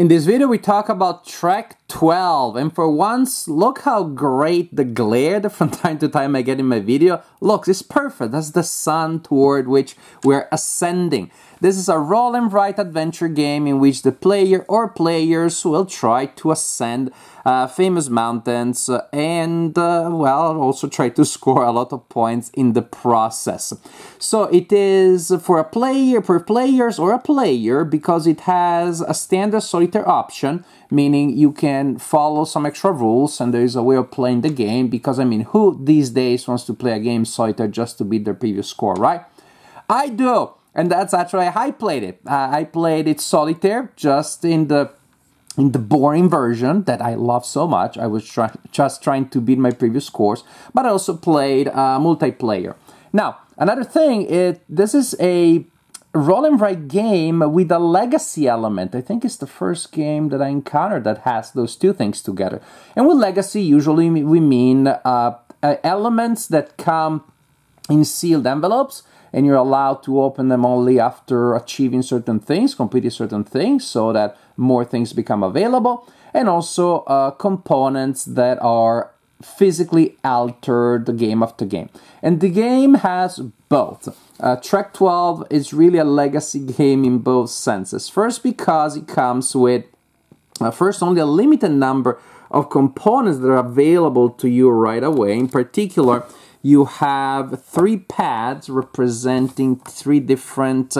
In this video we talk about Trek 12 and for once look how great the glare that from time to time I get in my video looks. It's perfect. That's the sun toward which we're ascending. This is a roll and write adventure game in which the player or players will try to ascend uh, famous mountains and, uh, well, also try to score a lot of points in the process. So it is for a player, for players or a player because it has a standard solitaire option, meaning you can follow some extra rules and there is a way of playing the game because, I mean, who these days wants to play a game solitaire just to beat their previous score, right? I do! and that's actually how I played it. Uh, I played it solitaire, just in the in the boring version that I love so much. I was try- just trying to beat my previous scores, but I also played uh, multiplayer. Now, another thing is this is a roll and write game with a legacy element. I think it's the first game that I encountered that has those two things together. And with legacy, usually we mean uh, uh elements that come in sealed envelopes and you're allowed to open them only after achieving certain things, completing certain things, so that more things become available, and also uh, components that are physically altered game after game. And the game has both. Uh, Trek 12 is really a legacy game in both senses. First, because it comes with, uh, first, only a limited number of components that are available to you right away. In particular, you have three pads representing three different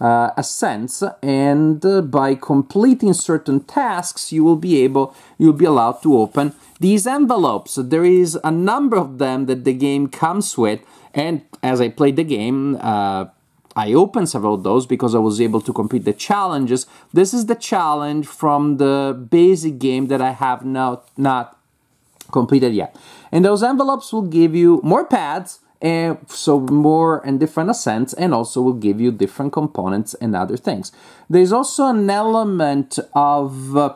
uh, ascents and uh, by completing certain tasks you will be able you'll be allowed to open these envelopes there is a number of them that the game comes with and as i played the game uh, I opened several of those because I was able to complete the challenges. This is the challenge from the basic game that I have not not completed yet. And those envelopes will give you more pads, and so more and different ascents, and also will give you different components and other things. There's also an element of uh,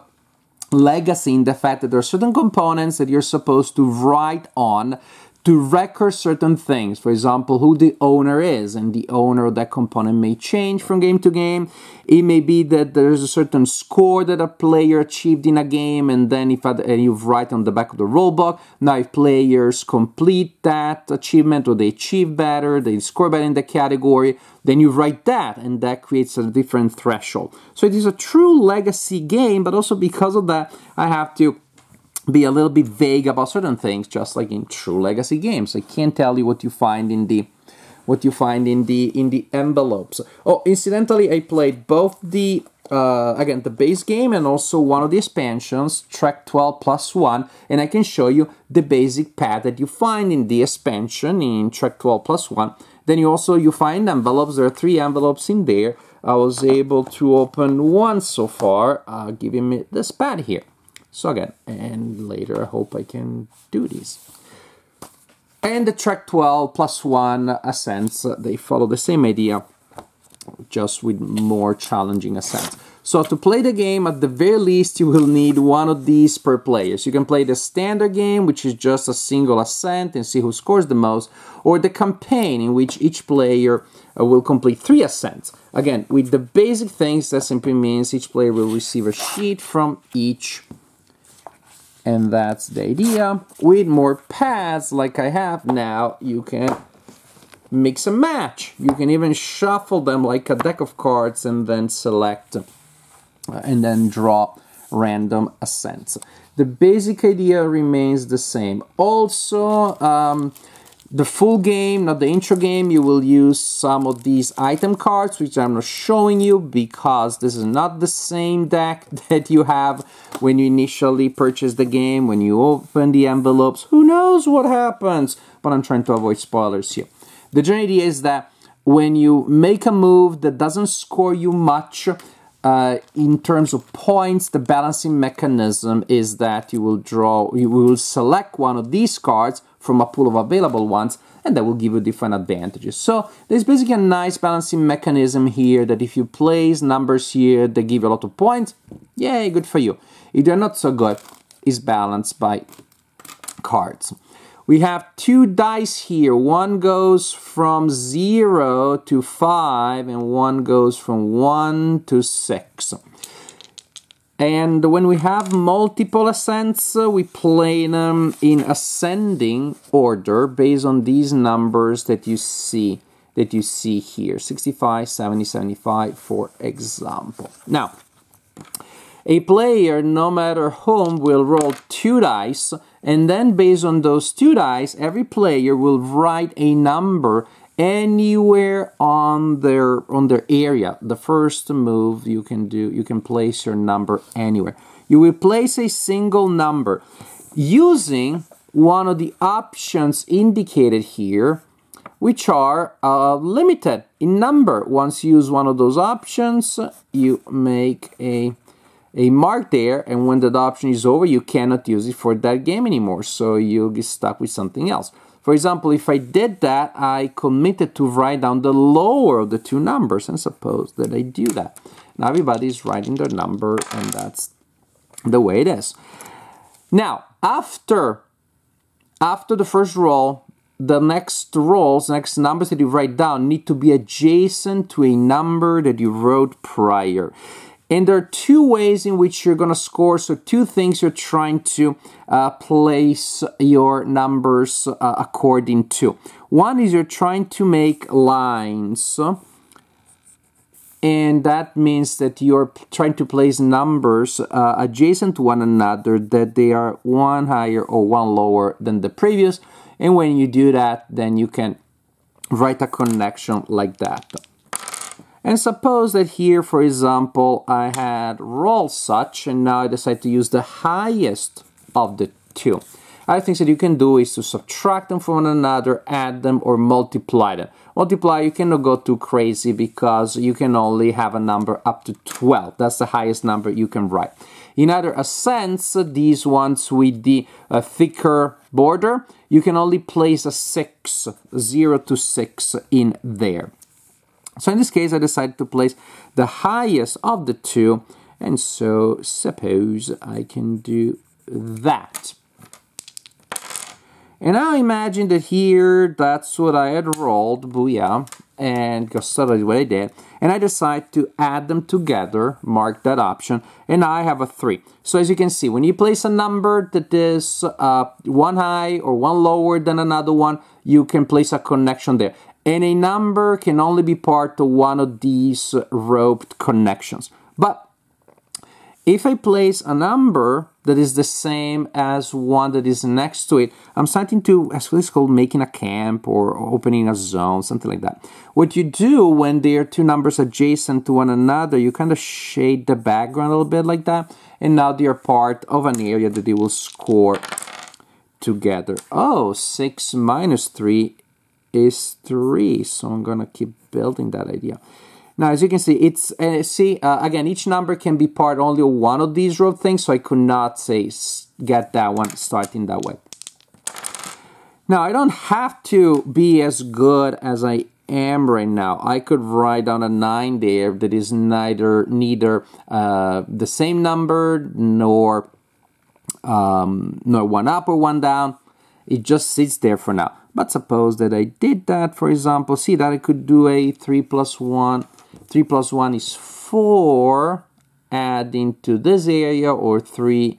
legacy in the fact that there are certain components that you're supposed to write on to record certain things. For example, who the owner is, and the owner of that component may change from game to game. It may be that there's a certain score that a player achieved in a game, and then if and you write on the back of the rulebook. Now, if players complete that achievement or they achieve better, they score better in the category, then you write that, and that creates a different threshold. So it is a true legacy game, but also because of that, I have to be a little bit vague about certain things, just like in true legacy games. I can't tell you what you find in the what you find in the in the envelopes. Oh, incidentally, I played both the uh, again the base game and also one of the expansions, Trek 12 plus one, and I can show you the basic pad that you find in the expansion in Trek 12 plus one. Then you also you find envelopes. There are three envelopes in there. I was able to open one so far, uh, giving me this pad here. So again, and later I hope I can do these. And the Trek 12 plus one ascents, they follow the same idea, just with more challenging ascents. So to play the game, at the very least, you will need one of these per player. So you can play the standard game, which is just a single ascent and see who scores the most, or the campaign, in which each player uh, will complete three ascents. Again, with the basic things, that simply means each player will receive a sheet from each and that's the idea. With more pads like I have now, you can mix and match. You can even shuffle them like a deck of cards and then select uh, and then draw random ascents. The basic idea remains the same. Also, um, the full game, not the intro game, you will use some of these item cards, which I'm not showing you because this is not the same deck that you have when you initially purchase the game, when you open the envelopes. Who knows what happens? But I'm trying to avoid spoilers here. The general idea is that when you make a move that doesn't score you much, uh, in terms of points, the balancing mechanism is that you will draw, you will select one of these cards from a pool of available ones and that will give you different advantages. So there's basically a nice balancing mechanism here that if you place numbers here that give you a lot of points, yay, good for you. If they're not so good, it's balanced by cards. We have two dice here. One goes from 0 to 5 and one goes from 1 to 6. And when we have multiple ascents, uh, we play them in ascending order based on these numbers that you see that you see here. 65 70 75 for example. Now a player no matter whom will roll two dice and then based on those two dice every player will write a number anywhere on their on their area the first move you can do you can place your number anywhere. You will place a single number. Using one of the options indicated here which are uh, limited in number. Once you use one of those options you make a a mark there and when that option is over you cannot use it for that game anymore. So you'll get stuck with something else for example, if I did that, I committed to write down the lower of the two numbers, and suppose that I do that. Now everybody's writing their number, and that's the way it is. Now, after after the first roll, the next rolls, next numbers that you write down need to be adjacent to a number that you wrote prior. And there are two ways in which you're going to score. So, two things you're trying to uh, place your numbers uh, according to. One is you're trying to make lines, and that means that you're trying to place numbers uh, adjacent to one another, that they are one higher or one lower than the previous. And when you do that, then you can write a connection like that. And suppose that here, for example, I had roll such, and now I decide to use the highest of the two. Other things that you can do is to subtract them from one another, add them, or multiply them. Multiply, you cannot go too crazy because you can only have a number up to 12. That's the highest number you can write. In other ascents, these ones with the uh, thicker border, you can only place a 6, 0 to 6 in there. So in this case, I decided to place the highest of the two, and so suppose I can do that. And now imagine that here, that's what I had rolled, booyah, and because that's what I did. And I decide to add them together, mark that option, and I have a 3. So as you can see, when you place a number that is uh, one high or one lower than another one, you can place a connection there and a number can only be part of one of these roped connections. But if I place a number that is the same as one that is next to it, I'm starting to, as it's called, making a camp or opening a zone, something like that. What you do when there are two numbers adjacent to one another, you kind of shade the background a little bit like that, and now they are part of an area that they will score together. Oh, 6 minus 3 is 3. So I'm going to keep building that idea. Now, as you can see, it's uh, see uh, again. Each number can be part only of one of these row things, so I could not say get that one starting that way. Now, I don't have to be as good as I am right now. I could write down a nine there that is neither neither uh, the same number nor um, nor one up or one down. It just sits there for now. But suppose that I did that, for example, see that I could do a 3 plus 1. 3 plus 1 is 4, adding to this area, or 3,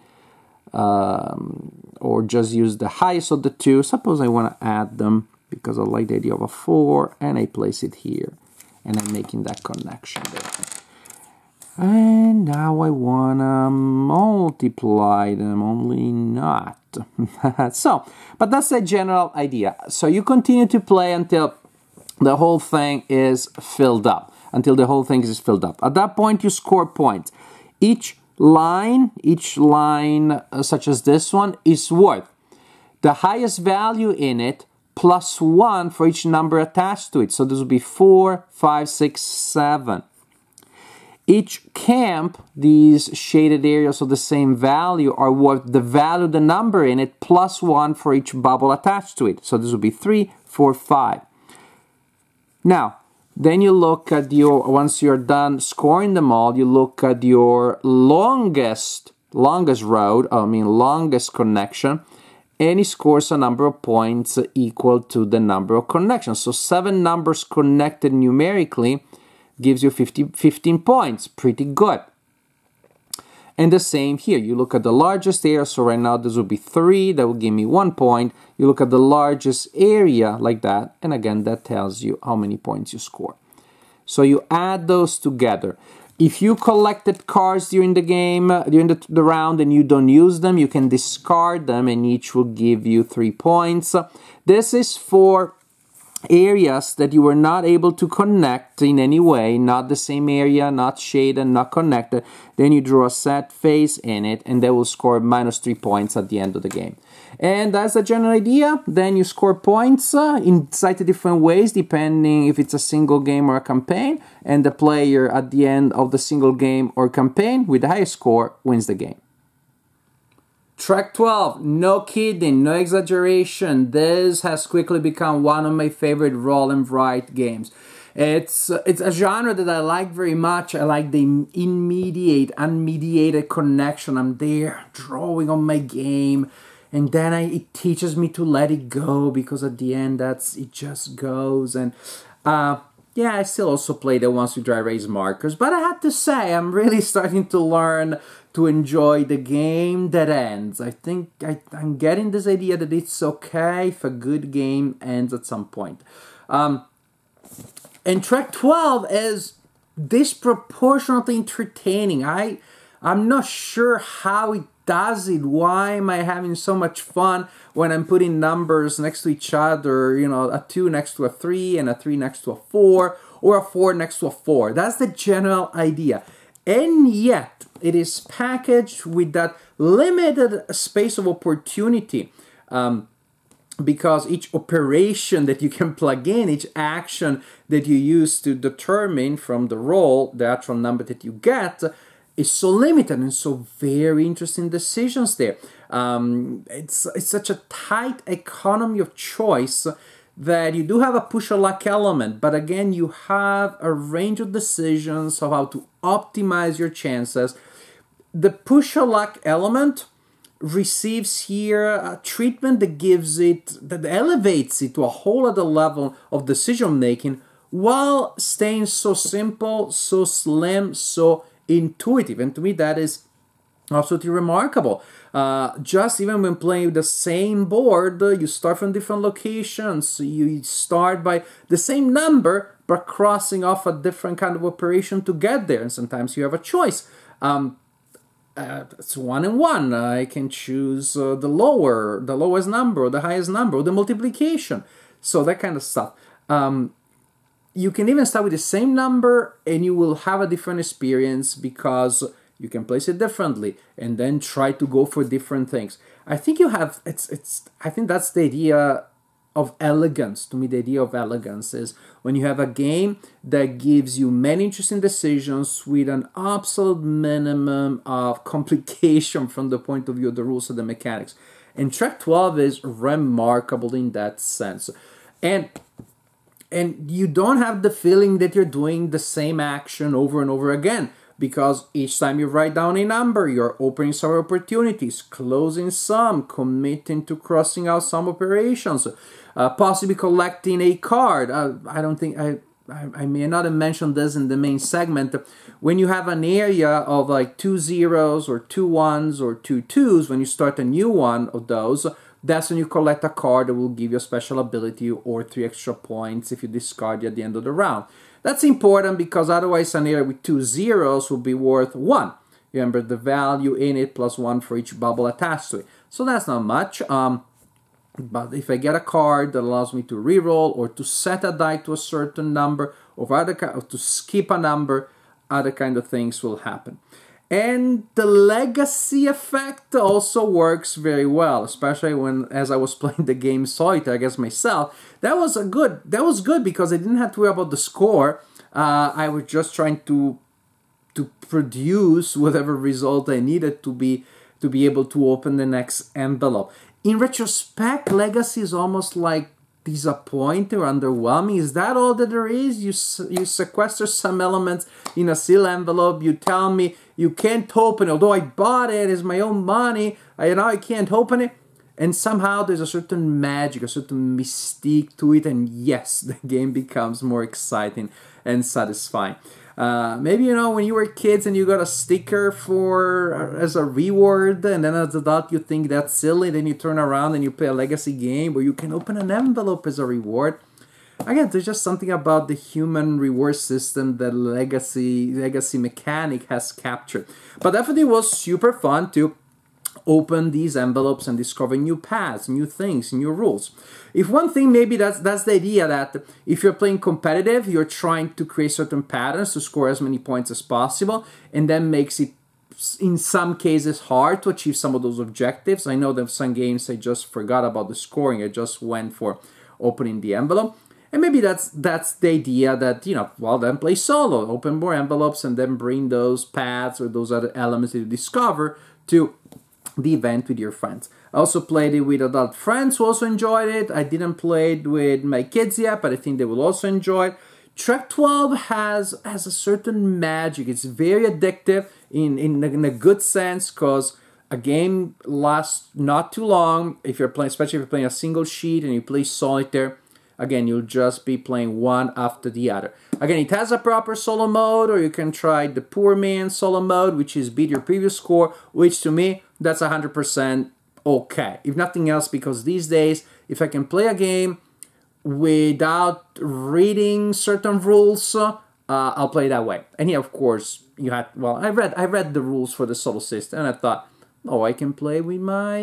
um, or just use the highest of the two. Suppose I want to add them because I like the idea of a 4, and I place it here. And I'm making that connection there. And now I want to multiply them, only not. so, but that's the general idea. So you continue to play until the whole thing is filled up, until the whole thing is filled up. At that point, you score points. Each line, each line uh, such as this one, is worth the highest value in it plus one for each number attached to it. So this will be four, five, six, seven. Each camp, these shaded areas of the same value are what the value the number in it plus one for each bubble attached to it. So this would be three, four, five. Now, then you look at your, once you're done scoring them all, you look at your longest, longest road, I mean longest connection, and it scores a number of points equal to the number of connections. So seven numbers connected numerically gives you 50, 15 points. Pretty good. And the same here. You look at the largest area, so right now this would be 3, that will give me 1 point. You look at the largest area like that, and again, that tells you how many points you score. So you add those together. If you collected cards during the game, uh, during the, the round, and you don't use them, you can discard them, and each will give you 3 points. This is for areas that you were not able to connect in any way, not the same area, not shaded, not connected, then you draw a set face in it and they will score minus three points at the end of the game. And that's a general idea. Then you score points uh, in slightly different ways depending if it's a single game or a campaign. And the player at the end of the single game or campaign with the highest score wins the game. Trek 12, no kidding, no exaggeration. This has quickly become one of my favorite roll and write games. It's it's a genre that I like very much. I like the immediate, unmediated connection. I'm there drawing on my game, and then I, it teaches me to let it go because at the end, that's it just goes. And uh, yeah, I still also play the ones with dry erase markers, but I have to say, I'm really starting to learn to enjoy the game that ends. I think I, am getting this idea that it's okay if a good game ends at some point. Um, and Trek 12 is disproportionately entertaining. I I'm not sure how it does it. Why am I having so much fun when I'm putting numbers next to each other? You know, a two next to a three and a three next to a four, or a four next to a four. That's the general idea. And yet, it is packaged with that limited space of opportunity. Um, because each operation that you can plug in, each action that you use to determine from the roll the actual number that you get, is so limited and so very interesting decisions there. Um, it's, it's such a tight economy of choice that you do have a push of luck element, but again, you have a range of decisions of how to optimize your chances. The push of luck element receives here a treatment that gives it, that elevates it to a whole other level of decision making while staying so simple, so slim, so intuitive. And to me, that is absolutely remarkable. Uh, just even when playing the same board, uh, you start from different locations. You start by the same number, but crossing off a different kind of operation to get there. And sometimes you have a choice. Um, uh, it's one and one. I can choose uh, the lower, the lowest number, or the highest number, or the multiplication. So that kind of stuff. Um, you can even start with the same number, and you will have a different experience because you can place it differently and then try to go for different things. I think you have it's it's i think that's the idea of elegance. To me the idea of elegance is when you have a game that gives you many interesting decisions with an absolute minimum of complication from the point of view of the rules of the mechanics. And Trek 12 is remarkable in that sense. And and you don't have the feeling that you're doing the same action over and over again because each time you write down a number, you're opening some opportunities, closing some, committing to crossing out some operations, uh, possibly collecting a card. Uh, I don't think I, I, I may not have mentioned this in the main segment. When you have an area of like two zeros or two ones or two twos, when you start a new one of those, that's when you collect a card that will give you a special ability or three extra points if you discard it at the end of the round. That's important because otherwise an area with two zeros will be worth one. Remember the value in it plus one for each bubble attached to it. So that's not much. Um, but if I get a card that allows me to reroll or to set a die to a certain number or, other, or to skip a number, other kind of things will happen. And the legacy effect also works very well, especially when as I was playing the game Solitaire against myself. That was a good that was good because I didn't have to worry about the score. Uh, I was just trying to to produce whatever result I needed to be to be able to open the next envelope. In retrospect, legacy is almost like disappointing or underwhelming? Is that all that there is? You you sequester some elements in a seal envelope. You tell me you can't open it, although I bought it, it's my own money. I know I can't open it. And somehow there's a certain magic, a certain mystique to it, and yes, the game becomes more exciting and satisfying. Uh, maybe you know when you were kids and you got a sticker for uh, as a reward, and then as an adult you think that's silly. Then you turn around and you play a legacy game where you can open an envelope as a reward. Again, there's just something about the human reward system that legacy legacy mechanic has captured. But definitely was super fun to open these envelopes and discover new paths, new things, new rules. If one thing, maybe that's that's the idea that if you're playing competitive, you're trying to create certain patterns to score as many points as possible, and that makes it in some cases hard to achieve some of those objectives. I know that some games I just forgot about the scoring. I just went for opening the envelope. And maybe that's that's the idea that you know, well, then play solo, open more envelopes, and then bring those paths or those other elements that you discover to the event with your friends. I also played it with adult friends who also enjoyed it. I didn't play it with my kids yet, but I think they will also enjoy it. Trek 12 has has a certain magic. It's very addictive in, in, in a good sense because a game lasts not too long if you're playing, especially if you're playing a single sheet and you play solitaire. Again, you'll just be playing one after the other. Again, it has a proper solo mode, or you can try the poor man solo mode, which is beat your previous score, which to me that's 100% okay. If nothing else, because these days, if I can play a game without reading certain rules, uh, I'll play that way. And yeah, of course, you had well, I read I read the rules for the solo system, and I thought, oh, I can play with my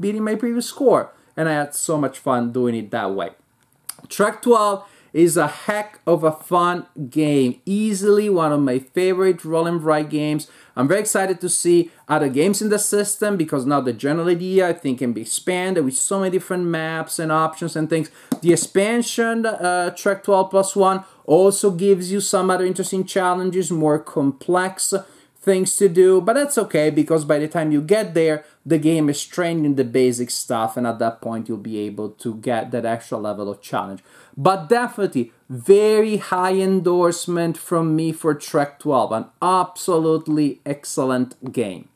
beating my previous score, and I had so much fun doing it that way. Trek 12 is a heck of a fun game. Easily one of my favorite roll and write games. I'm very excited to see other games in the system because now the general idea I think can be expanded with so many different maps and options and things. The expansion uh, Trek 12 plus 1 also gives you some other interesting challenges, more complex things to do, but that's okay because by the time you get there, the game is trained in the basic stuff, and at that point, you'll be able to get that extra level of challenge. But definitely, very high endorsement from me for Trek 12, an absolutely excellent game.